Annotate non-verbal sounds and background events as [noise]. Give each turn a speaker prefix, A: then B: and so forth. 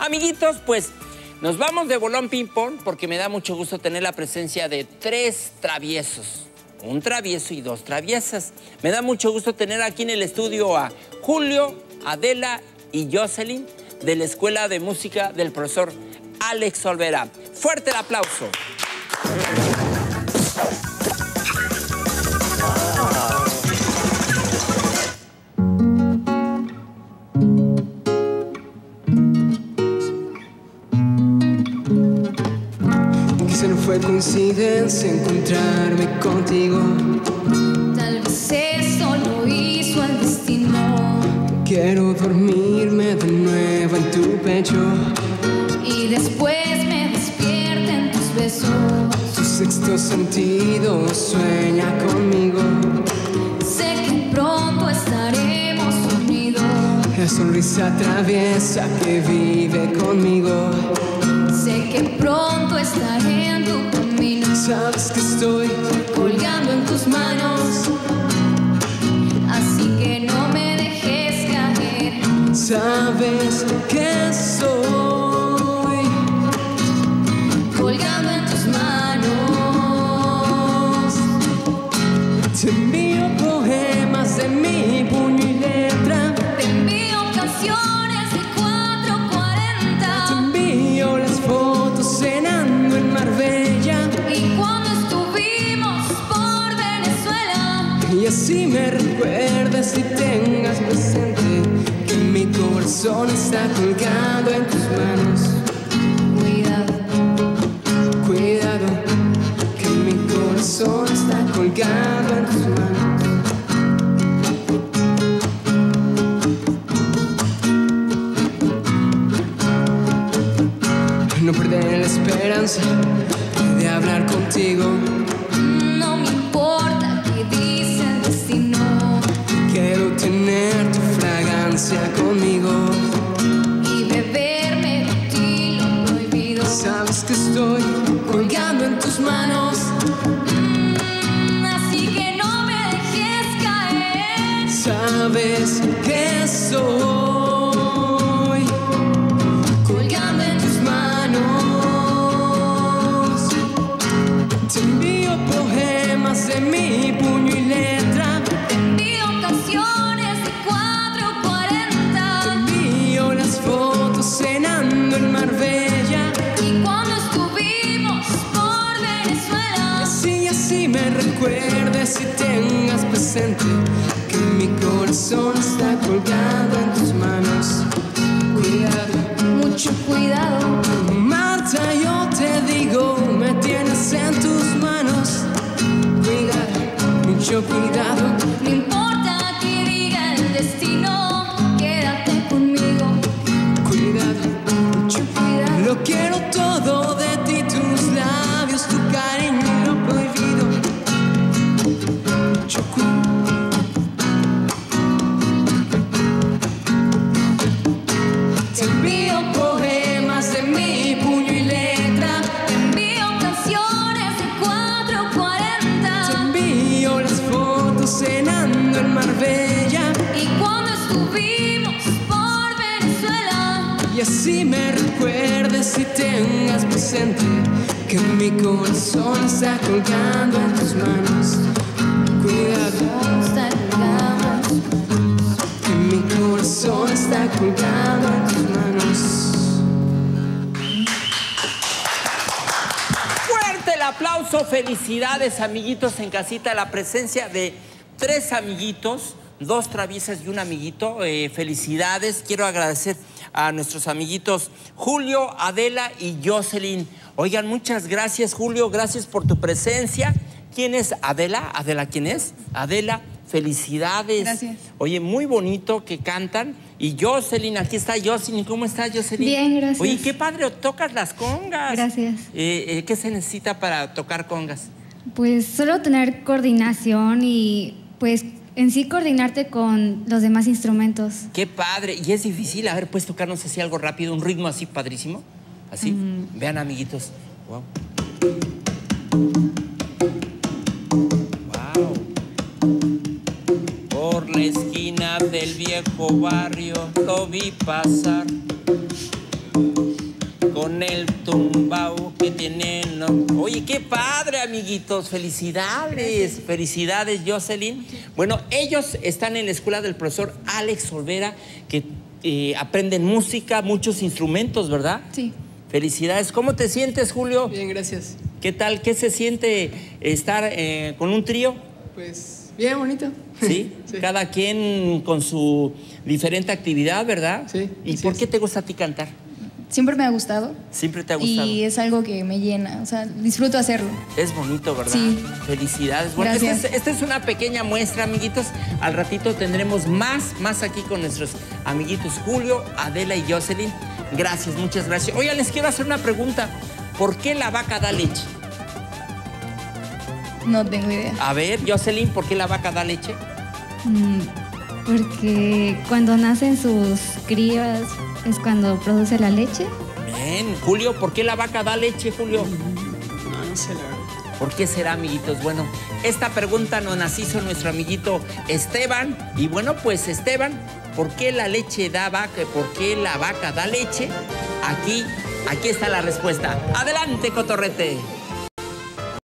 A: Amiguitos, pues nos vamos de bolón ping-pong porque me da mucho gusto tener la presencia de tres traviesos. Un travieso y dos traviesas. Me da mucho gusto tener aquí en el estudio a Julio, Adela y Jocelyn de la Escuela de Música del profesor Alex Olvera. Fuerte el aplauso.
B: Coincidencia encontrarme contigo.
C: Tal vez eso lo hizo el destino.
B: Quiero dormirme de nuevo en tu pecho.
C: Y después me despierta en tus besos.
B: Tu sexto sentido sueña conmigo.
C: Sé que pronto estaremos unidos.
B: La sonrisa traviesa que vive conmigo.
C: Sé que pronto estaré en tu.
B: Sabes que estoy
C: colgando en tus manos. Así que no me dejes caer.
B: Sabes que soy
C: colgando en tus manos.
B: Te envío poemas de mi puño y letra.
C: Te envío canciones de
B: hablar contigo.
C: no me importa qué dice el destino.
B: Quiero tener tu fragancia conmigo.
C: Y beberme de ti lo prohibido.
B: Sabes que estoy colgando en tus manos.
C: Mm, Así que no me dejes caer.
B: Sabes que soy Te envío poemas de mi puño y letra.
C: Mucho.
B: Te envío poemas de mi puño y letra.
C: Te envío canciones de 440.
B: Te envío las fotos cenando en Marbella.
C: Y cuando estuvimos por Venezuela.
B: Y así me recuerdes y tengas presente que mi corazón está colgando en tus manos.
C: Colgado.
B: que mi corazón está colgando en tus manos.
A: Fuerte el aplauso, felicidades amiguitos en casita, la presencia de tres amiguitos, dos traviesas y un amiguito. Eh, felicidades, quiero agradecer a nuestros amiguitos Julio, Adela y Jocelyn. Oigan, muchas gracias Julio, gracias por tu presencia. ¿Quién es Adela? ¿Adela quién es? Adela, felicidades.
D: Gracias.
A: Oye, muy bonito que cantan. Y Jocelyn, aquí está Jocelyn. ¿Cómo estás, Jocelyn?
D: Bien, gracias.
A: Oye, qué padre, tocas las congas.
D: Gracias.
A: Eh, eh, ¿Qué se necesita para tocar congas?
D: Pues solo tener coordinación y pues en sí coordinarte con los demás instrumentos.
A: Qué padre. Y es difícil. A ver, ¿puedes tocarnos así algo rápido? Un ritmo así padrísimo. Así. Vean, amiguitos. Wow. Wow. Por la esquina del viejo barrio lo vi pasar. con el tumbao que tienen. Oye, qué padre, amiguitos. Felicidades, felicidades, Jocelyn. Bueno, ellos están en la escuela del profesor Alex Olvera, que eh, aprenden música, muchos instrumentos, ¿verdad?
E: Sí.
A: Felicidades. ¿Cómo te sientes, Julio?
E: Bien, gracias.
A: ¿Qué tal? ¿Qué se siente estar eh, con un trío?
E: Pues bien, bonito.
A: ¿Sí? [laughs]
E: Sí.
A: Cada quien con su diferente actividad, ¿verdad?
E: Sí,
A: ¿Y por
E: es.
A: qué te gusta a ti cantar?
F: Siempre me ha gustado
A: Siempre te ha gustado.
F: y es algo que me llena, o sea, disfruto hacerlo.
A: Es bonito, ¿verdad?
F: Sí.
A: Felicidades. Bueno, esta
F: Gracias.
A: es, esta es una pequeña muestra, amiguitos. Al ratito tendremos más, más aquí con nuestros amiguitos Julio, Adela y Jocelyn. Gracias, muchas gracias. Oigan, les quiero hacer una pregunta. ¿Por qué la vaca da leche?
F: No tengo idea.
A: A ver, Jocelyn, ¿por qué la vaca da leche?
D: Mm, porque cuando nacen sus crías es cuando produce la leche.
A: Bien, Julio, ¿por qué la vaca da leche, Julio?
E: No, no sé, la verdad.
A: ¿Por qué será, amiguitos? Bueno, esta pregunta nos hizo nuestro amiguito Esteban. Y bueno, pues Esteban, ¿por qué la leche da vaca? ¿Por qué la vaca da leche? Aquí, aquí está la respuesta. Adelante, Cotorrete.